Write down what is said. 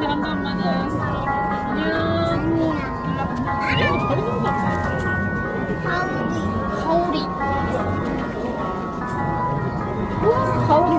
근데 간다 엄마는 안녕. 얘는 버리는 가오리. 가오리 우와 가오리.